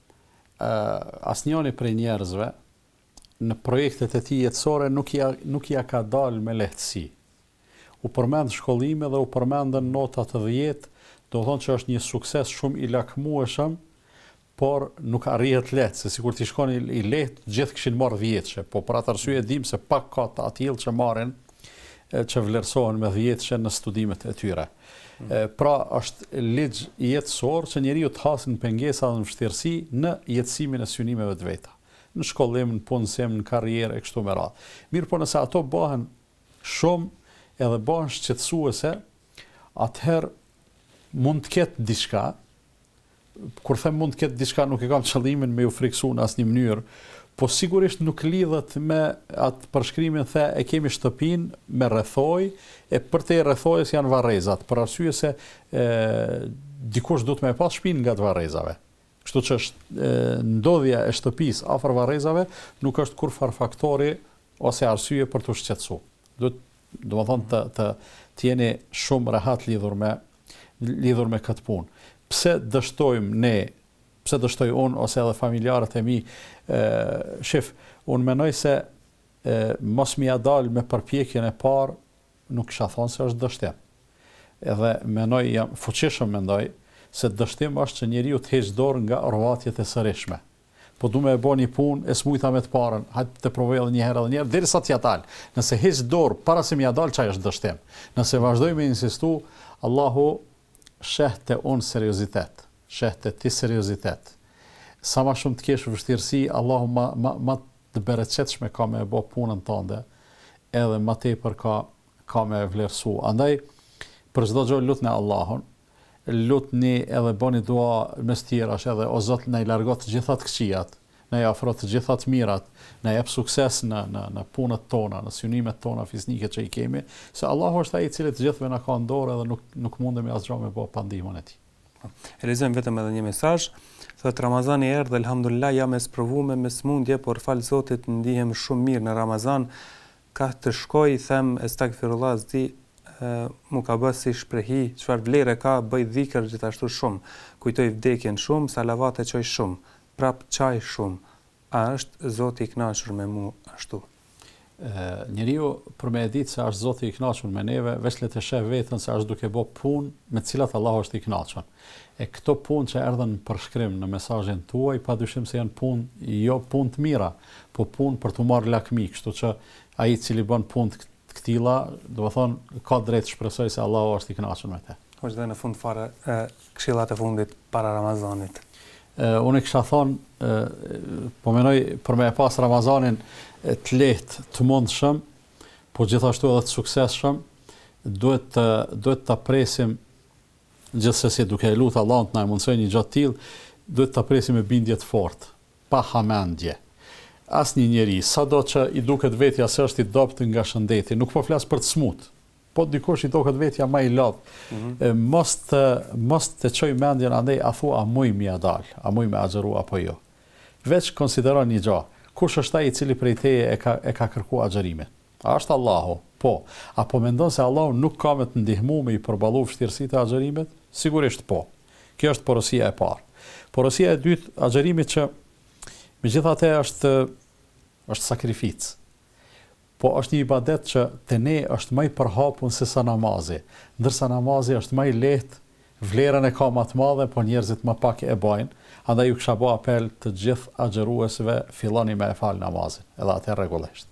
asnjoni prej njerëzve në projektet e tij jetësore nuk ia nuk ia ka dalë me lehtësi. U përmend shkollimi dhe u përmendën notat dhjetë, domethënë që është një sukses shumë i lakmueshëm, por nuk arrihet lehtë, se sikur t'i shkonte lehtë, gjithë kishin marrë dhetshe, po për atë arsye e dimë se pak ka të atillë që marrin, që vlerësohen me dhetshe në studimet e tyre. Pra është ligj jetësor që njeriu të hasë në pengesa dhe në vështirësi në jetësimin e synimeve të veta. Në shkollim, në punësim, në karrierë e kështu me radhë. Mirëpo nëse ato bahen shumë edhe bahen shqetësuese, atëherë mund të ketë diçka Kur them mund të ketë diçka nuk e kam qëllimin me ju frikësu në asnjë mënyrë, po sigurisht nuk lidhet me atë përshkrimin the e kemi shtëpinë me rrethojë, e përtej rrethojës janë varrezat, për arsye se e, dikush duhet me e pas shpinë ngat varrezave. Kështu që e, ndodhja e shtëpisë afër varrezave nuk është kurrfarë faktori ose arsye për t'u shqetsu. Duhet Domethënë të të të jeni shumë rehat lidhur me lidhur me këtë punë. Pse dështojmë ne, pse dështoj unë ose edhe familjarët e mi, ë shef, unë mendoj se ë mos me ia dalë me përpjekjen e parë, nuk kisha thonë se është dështim. Edhe mendoj jam fuqishëm mendoj se dështim është që njeriu të heqë dorë nga orvatjet e sërishme. Po du me e bo një punë, e s'mujta me të parën, hajt t'e provoj edhe njëherë edhe njëherë, derisa t'ia dal. Nëse heq dorë para se m'ia dalë qaj është dështim. Nëse vazhdoj me insistu, Allahu sheh te unë seriozitet, sheh te ti seriozitet. Sa ma shumë të kesh vështirësi, Allahu ma ma ma të bereqetshme ka me e bo punën tënde, edhe ma tepër ka ka me e vlerësu. Andaj, për çdo gjë lutnie Allahun, lutni edhe bëni dua mes tjerash edhe o Zot na i largo të gjitha të këqijat, na i afro të gjitha të mirat, na jep sukses në në në punët tona, në synimet tona fisnike që i kemi, se Allahu është ai i cili të gjithëve na ka në dorë edhe nuk nuk mundemi asgjë me bë pa ndihmën e tij. Po. E lexojmë vetëm edhe një mesazh. Thotë Ramazani erdh, elhamdulillah, jam e sprovuar me sëmundje, por falë Zotit ndihem shumë mirë në Ramazan. Kah të shkoj i them estagfirullah s'di m'u ka bë si shprehi çfarë vlere ka bëj dhikr gjithashtu shumë kujtoj vdekjen shumë salavate çoj shumë prap qaj shumë a është Zoti i knaqur me mu ashtu. Njeriu për me e ditë se a asht Zoti i knaqur me neve veç le t'e sheh veten se a asht duke bo punë me të cilat Allahu është i knaqun. E këto punë që erdhën në përshkrim në mesazhin tuaj, padyshim se janë punë, jo punë të mira, po punë për t'u marrë lakmi, kështu që ai i cili bën punë të këtilla, domethënë, ka drejtë të shpresojë se Allahu është i kënaqur me të. Hoxhë dhe në fund fare, këshillat e fundit para Ramazanit. Unë kisha thënë, po mendoj për me e pas Ramazanin të lehtë, të mundshëm, po gjithashtu edhe të suksesshëm, duhet të duhet ta presim Gjithsesi, duke e lutë Allahun të na e mundësojë një gjë të tillë, duhet ta presim me bindje të fortë, pa hamendje. Asnjë njeri, sado që i duket vetja se është i dobët nga shëndeti, nuk po flas për të smutë, po dikush i duket vetja më i lodhë, mos të, mos ta çojë mendjen andej a thua a muj me ia dalë, a muj me agjëru apo jo. Veç konsidero një gjë, kush është ai i cili prej teje e ka, e ka kërku agjërimin? A është Allahu? Po. A po mendon se Allahu nuk ka me të ndihmu me i përballu vështirësitë e agjërimit? Sigurisht po. Kjo është porosia e parë. Porosia e dytë, agjërimi që megjithatë është është sakrificë. Po është një ibadet që te ne është ma i përhapun se sa namazi, ndërsa namazi është ma i lehtë, vlerën e ka më të madhe, po njerëzit më pak e bajnë, andaj ju kisha bo apel të gjithë agjëruesve filloni me e fal namazin, edhe atë rregullisht.